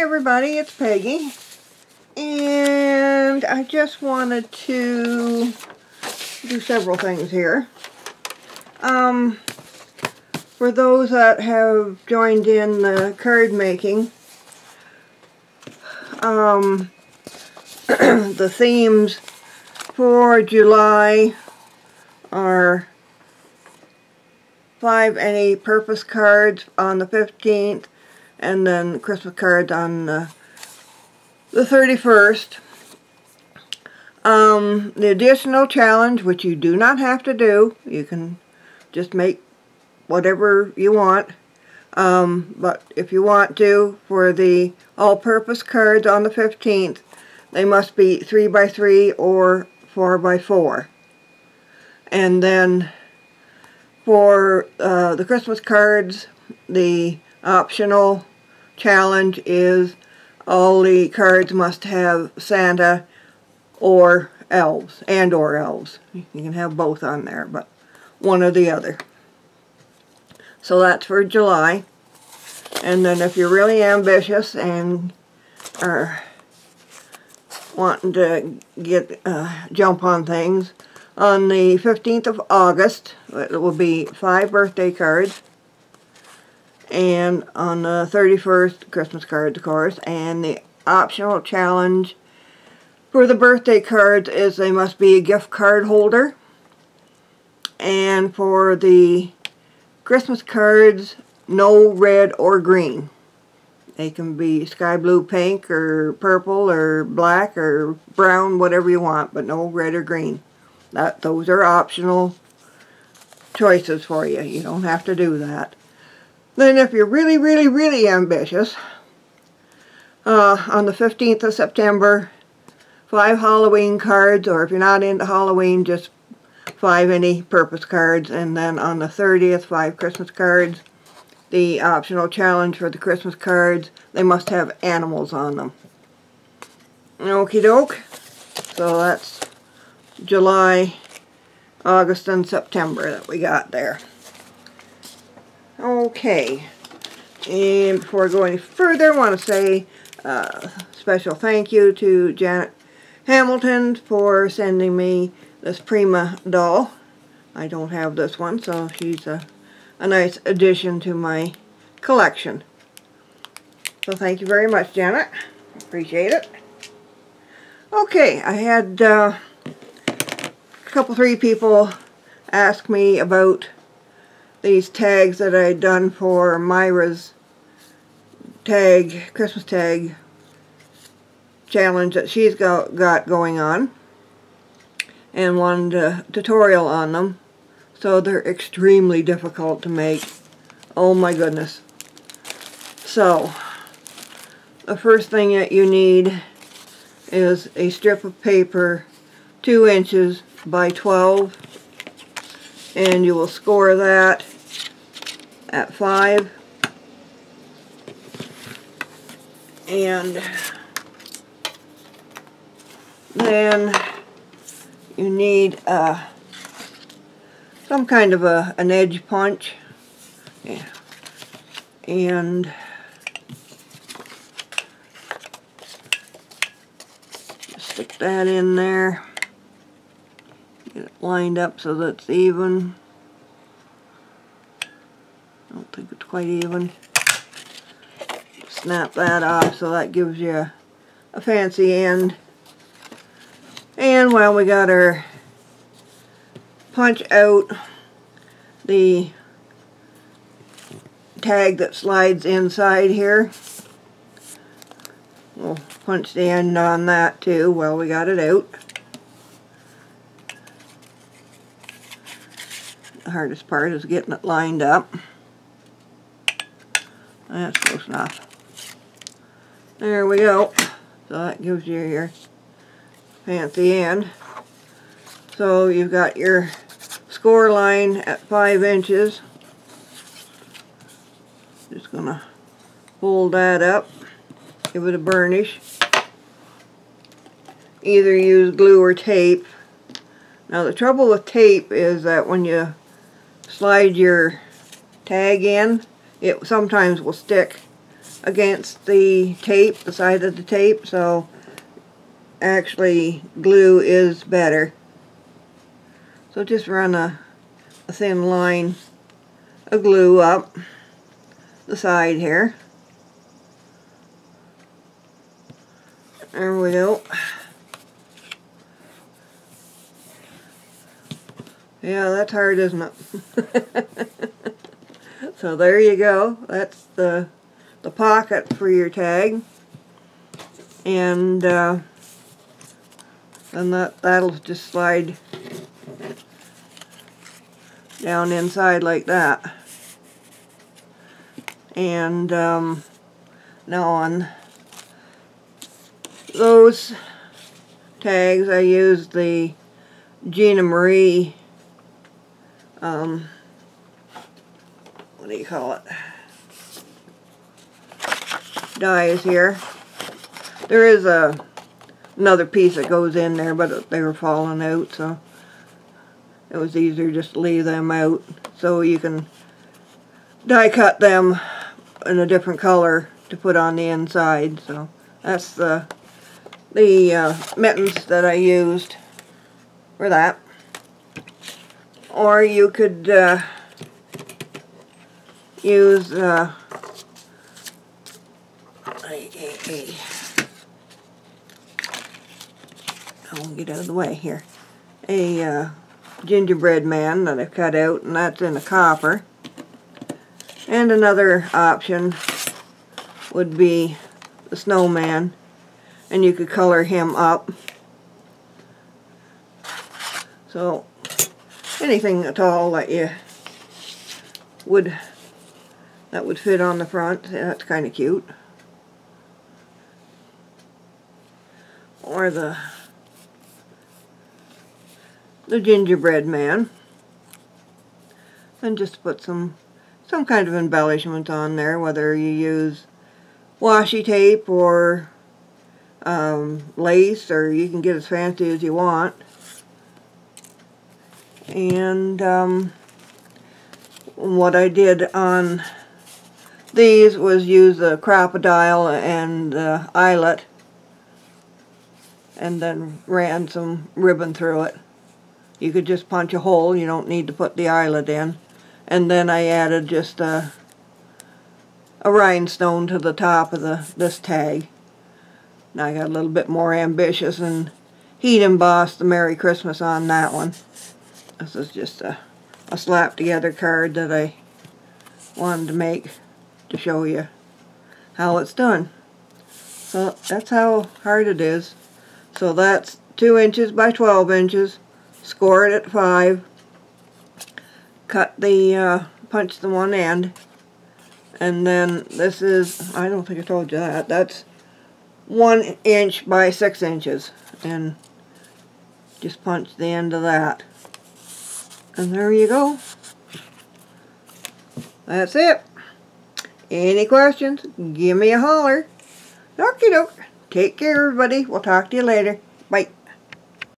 everybody, it's Peggy. And I just wanted to do several things here. Um, for those that have joined in the card making, um, the themes for July are five any purpose cards on the 15th and then Christmas cards on the, the 31st. Um, the additional challenge, which you do not have to do, you can just make whatever you want. Um, but if you want to, for the all-purpose cards on the 15th, they must be 3 by 3 or 4 by 4 And then for uh, the Christmas cards, the optional challenge is all the cards must have Santa or elves, and or elves. You can have both on there, but one or the other. So that's for July. And then if you're really ambitious and are wanting to get uh, jump on things, on the 15th of August, it will be five birthday cards and on the 31st, Christmas cards, of course, and the optional challenge for the birthday cards is they must be a gift card holder, and for the Christmas cards, no red or green. They can be sky blue, pink, or purple, or black, or brown, whatever you want, but no red or green. That Those are optional choices for you. You don't have to do that. Then if you're really, really, really ambitious, uh, on the 15th of September, five Halloween cards, or if you're not into Halloween, just five any purpose cards, and then on the 30th, five Christmas cards. The optional challenge for the Christmas cards, they must have animals on them. Okie doke. So that's July, August, and September that we got there. Okay, and before I go any further, I want to say a uh, special thank you to Janet Hamilton for sending me this Prima doll. I don't have this one, so she's a, a nice addition to my collection. So thank you very much, Janet. Appreciate it. Okay, I had uh, a couple, three people ask me about these tags that I had done for Myra's tag, Christmas tag challenge that she's got, got going on and wanted a tutorial on them. So they're extremely difficult to make. Oh my goodness. So, the first thing that you need is a strip of paper 2 inches by 12 and you will score that at 5 and then you need uh, some kind of a an edge punch. Yeah. and stick that in there. Get it lined up so that's even I don't think it's quite even. Snap that off so that gives you a, a fancy end. And while we got our punch out the tag that slides inside here. We'll punch the end on that too while we got it out. The hardest part is getting it lined up. That's close enough. There we go. So that gives you your fancy end. So you've got your score line at 5 inches. Just going to fold that up. Give it a burnish. Either use glue or tape. Now the trouble with tape is that when you slide your tag in, it sometimes will stick against the tape, the side of the tape, so actually glue is better. So just run a, a thin line of glue up the side here. There we go. Yeah, that's hard, isn't it? so there you go. That's the the pocket for your tag. And uh, then that, that'll just slide down inside like that. And um, now on those tags I use the Gina Marie um, what do you call it? Dies here. There is a another piece that goes in there but they were falling out so it was easier just to leave them out. So you can die cut them in a different color to put on the inside so that's the the uh, mittens that I used for that. Or you could uh, use uh, a, a, a, I'll get out of the way here, a uh, gingerbread man that I've cut out and that's in a copper. And another option would be the snowman and you could color him up. So anything at all that you would that would fit on the front, that's kind of cute. Or the the gingerbread man. And just put some some kind of embellishment on there, whether you use washi tape or um, lace or you can get as fancy as you want. And um, what I did on these was use the Crop-A-Dile and the eyelet and then ran some ribbon through it. You could just punch a hole, you don't need to put the eyelet in. And then I added just a, a rhinestone to the top of the this tag. Now I got a little bit more ambitious and heat embossed the Merry Christmas on that one. This is just a, a slap together card that I wanted to make to show you how it's done. So that's how hard it is. So that's 2 inches by 12 inches. Score it at 5. Cut the, uh, punch the one end. And then this is, I don't think I told you that, that's one inch by six inches and just punch the end of that and there you go that's it any questions give me a holler. Okie doke. Take care everybody. We'll talk to you later. Bye